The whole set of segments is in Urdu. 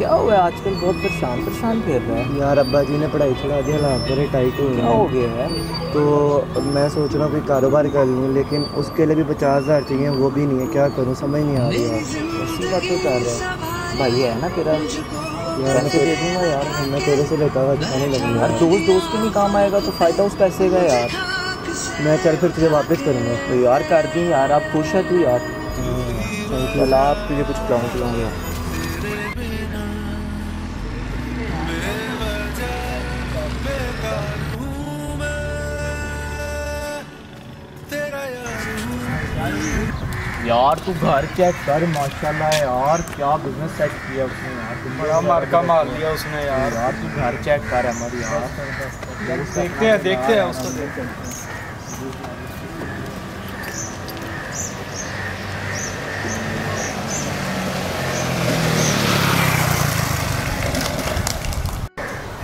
کیا ہوا ہے آج کل بہت پریشان پریشان پھر رہا ہے یار ابا جی نے پڑھائی چھڑا دیا حالات بڑے ٹائٹ ہو کیا ہو گیا ہے تو میں سوچ رہا ہوں کوئی کاروبار کر لوں لیکن اس کے لیے بھی پچاس ہزار چاہیے وہ بھی نہیں ہے کیا کروں سمجھ نہیں آ رہی یار اسی بات تو چل رہا ہے بھائی ہے نا تیرا یار پیسے دے دوں گا یار میں تیرے سے لیتا ہوا اچھا نہیں لگوں یار گا دوست دوست کے نہیں کام آئے گا تو فائدہ اس پیسے کا یار میں چل پھر تجھے واپس کروں گا تو یار کر دیں یار آپ خوش ہے تو یار چل آپ تجھے کچھ کھلاؤں پلاؤں گا یار تو گھر چیک کر ماشاءاللہ یار کیا بزنس سیٹ کیا اس نے یار بڑا مارکا مار لیا اس نے یار۔ یار تو گھر چیک کر امر یار۔ دیکھتے ہیں دیکھتے ہیں اس کو دیکھتے ہیں۔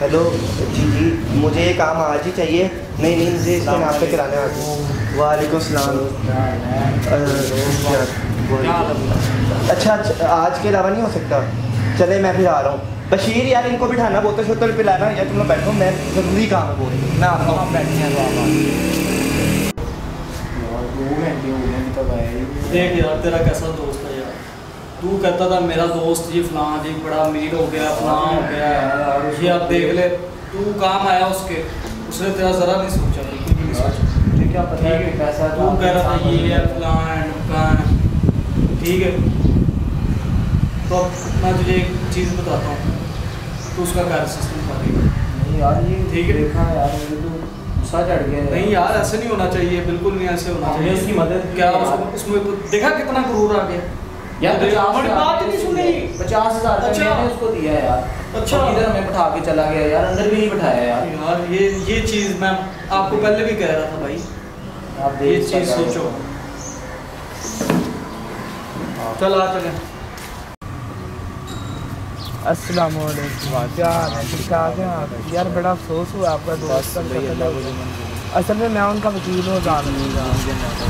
ہیلو جی جی۔ مجھے یہ کام آج ہی چاہیے۔ نہیں نہیں مجھے اس نام پہ کرانے آج وعلیکم السلام۔ اچھا اچھا آج کے علاوہ نہیں ہو سکتا۔ چلے میں پھر آ رہا ہوں۔ بشیر یار ان کو بٹھانا بوتل شوتل پلانا یا تم لوگ بیٹھو میں ضروری کام ہے بہت میں آتا ہوں بیٹھے ہیں تو آپ دیکھ یار تیرا کیسا دوست ہے یار۔ تو کہتا تھا میرا دوست جی فلاں جی بڑا امیر ہو گیا فلاں ہو گیا۔ یہ اب دیکھ لے۔ تو کام آیا اس کے۔ اس نے تیرا ذرا نہیں سوچا بالکل بھی نہیں سوچا؟ مجھے کیا پتا ہے کہ پیسہ تو کہہ رہا تھا یہ ہے فلاں ہے ڈمکاں ہے ٹھیک ہے۔ تو اب میں تجھے ایک چیز بتاتا ہوں۔ تو اس کا کار سسٹم نہیں یار یہ ٹھیک ہے۔ دیکھا یار مجھے تو غصہ چڑھ گیا نہیں یار ایسے نہیں ہونا چاہیے بالکل نہیں ایسے ہونا چاہیے۔ اس کی مدد کی کیا اس میں دیکھا کتنا غرور آ گیا۔ یار ہماری بات ہی نہیں سنی۔ پچاس ہزار اچھا۔ اس کو دیا ہے یار۔ اچھا۔ اور ادھر ہمیں بٹھا کے چلا گیا یار اندر بھی نہیں بٹھایا یار یار یہ یہ چیز میں آپ کو پہلے بھی کہہ رہا تھا بھائی آپ یہ دیکھ چیز سکتے ہو۔ سوچو چل آ چلیں السلام علیکم کیا یار بڑا افسوس ہوا آپ کا دوست اصل میں میں ان کا وکیل ہوں جان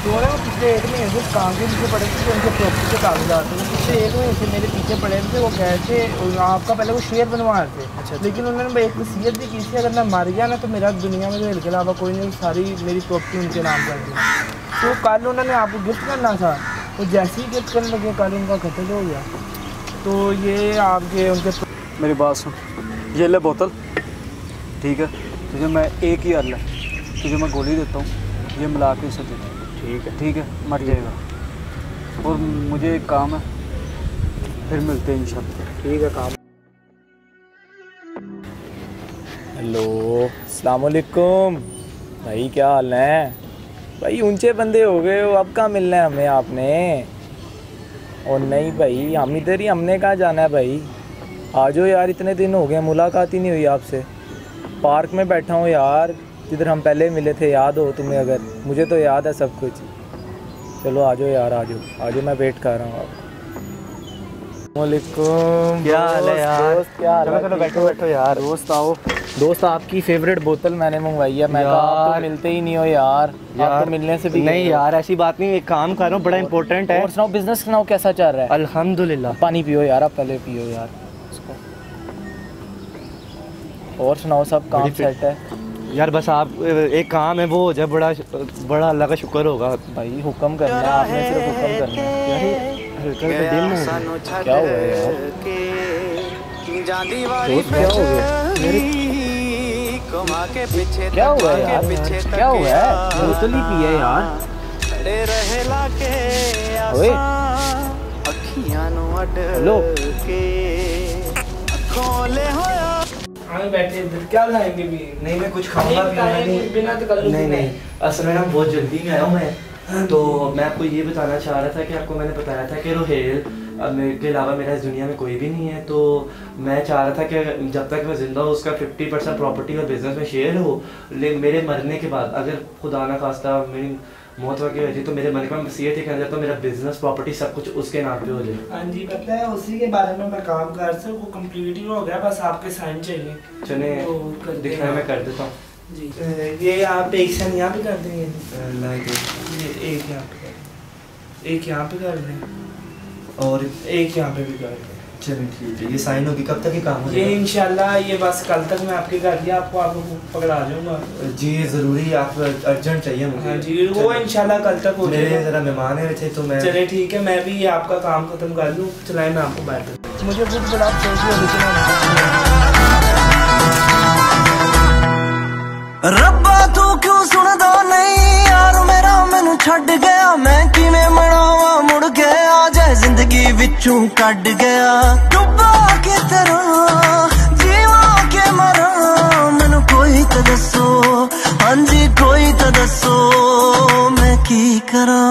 تو وہ پچھلے ایک مہینے سے کام کے پیچھے پڑے تھے ان کے پراپرٹی کے کاغذات تھے۔ پچھلے ایک مہینے سے میرے پیچھے پڑے تھے وہ کہے تھے۔ آپ کا پہلے وہ شیئر بنوا رہے تھے۔ لیکن انہوں نے ایک وصیت بھی کی تھی اگر میں مر گیا نا تو میرا دنیا میں دل کے علاوہ کوئی نہیں ساری میری پراپرٹی ان کے نام کر دی تو کل انہوں نے آپ کو گفٹ کرنا تھا تو جیسے ہی گفٹ کرنے لگے کل ان کا قتل ہو گیا۔ تو یہ آپ کے ان کے میری بات سن۔ یہ لے بوتل۔ ٹھیک ہے تجھے میں ایک ہی حل ہے۔ تجھے میں گولی دیتا ہوں یہ ملا کے اسے دے دے ٹھیک ہے۔ ٹھیک ہے؟ مر جائے گا۔ اور مجھے ایک کام ہے پھر ملتے ہیں انشاءاللہ۔ ٹھیک ہے کام۔ ہیلو السلام علیکم۔ بھائی کیا حال ہے بھائی اونچے بندے ہو گئے ہو۔ اب کہاں ملنا ہے ہمیں آپ نے؟ اور نہیں بھائی ہم ادھر ہی ہم نے کہاں جانا ہے بھائی؟ آ جاؤ یار اتنے دن ہو گئے ملاقات ہی نہیں ہوئی آپ سے۔ پارک میں بیٹھا ہوں یار۔ جدھر ہم پہلے ملے تھے یاد ہو تمہیں اگر۔ مجھے تو یاد ہے سب کچھ۔ چلو آ جاؤ یار آ جاؤ آ جاؤ میں ویٹ کر رہا ہوں آپ علیکم۔ کیا حال ہے یار؟ دوست کیا حال چلو ہے؟ چلو بیٹھو بیٹھو یار۔ دوست آؤ۔ دوست آپ کی فیوریٹ بوتل میں نے منگوائی ہے۔ میں کہا آپ تو۔ ملتے ہی نہیں ہو یار۔ آپ تو ملنے سے بھی نہیں۔ یار ایسی بات نہیں ایک کام کر رہا ہوں بڑا امپورٹنٹ ہے۔ اور سناؤ بزنس سناؤ کیسا چل رہا ہے؟ الحمد للہ پانی پیو یار آپ پہلے پیو یار۔ کو اور سناؤ سب کام سیٹ ہے۔ یار بس آپ ایک کام ہے وہ ہو جائے بڑا بڑا اللہ کا شکر ہوگا۔ بھائی حکم کرنا ہے آپ نے صرف حکم کرنا۔ ہے۔ کیا ہوا ہے کیا ہوا ہے؟ یار؟ کیا ہوا ہے؟ بوتل ہی پی ہے یار۔ اوئے ہلو۔ ہمیں بیٹھے ادھر کیا لائیں گے بھی؟ نہیں میں کچھ کھاؤں گا بھی نہیں۔ بنا تکلف نہیں نہیں۔ اصل میں نا بہت جلدی میں آیا ہوں میں۔ تو میں آپ کو یہ بتانا چاہ رہا تھا کہ آپ کو میں نے بتایا تھا کہ روہیل کے علاوہ میرا اس دنیا میں کوئی بھی نہیں ہے۔ تو میں چاہ رہا تھا کہ جب تک میں زندہ ہوں اس کا ففٹی پرسینٹ پراپرٹی اور بزنس میں شیئر ہو۔ لیکن میرے مرنے کے بعد اگر خدا نہ خواستہ میری موت وغیرہ ہو جائے تو میرے من کا میں یہ کہنا چاہتا ہوں میرا بزنس پراپرٹی سب کچھ اس کے نام پہ ہو جائے۔ ہاں جی پتہ ہے اسی کے بارے میں میں کام کر رہا وہ کمپلیٹ ہی ہو گیا بس آپ کے سائن چاہیے۔ چلیں دکھنا میں۔ کر دیتا ہوں۔ جی یہ آپ ایک سائن یہاں پہ کر دیں گے۔ یہ ایک یہاں پہ۔ ایک یہاں پہ کر دیں۔ اور ایک یہاں پہ بھی کر دیں۔ یہ سائن ہوگی کب تک کام ہو جائے انشاءاللہ یہ بس کل تک میں آپ کے گھر آپ کو آپ کو پکڑا جاؤں گا۔ جی ضروری آپ ارجنٹ چاہیے مجھے۔ ہاں جی، وہ انشاءاللہ کل تک ہو جائے میرے ذرا مہمان ہے تو میں چلے ٹھیک ہے میں بھی آپ کا کام ختم کر لوں۔ چلائیں میں آپ کو باہر مجھے بہت بڑا ربا تو کیوں نہیں؟ یار میرا گیا۔ میں کھے مناوا مڑ ਵਿੱਚੋਂ ਕੱਢ ਗਿਆ ਡੁੱਬਾ ਕੇ ਤਰਾਂ ਜੀਵਾ ਕੇ ਮਰਾਂ ਮੈਨੂੰ ਕੋਈ ਤਾਂ ਦੱਸੋ ਹਾਂਜੀ ਕੋਈ ਤਾਂ ਦੱਸੋ ਮੈਂ ਕੀ ਕਰਾਂ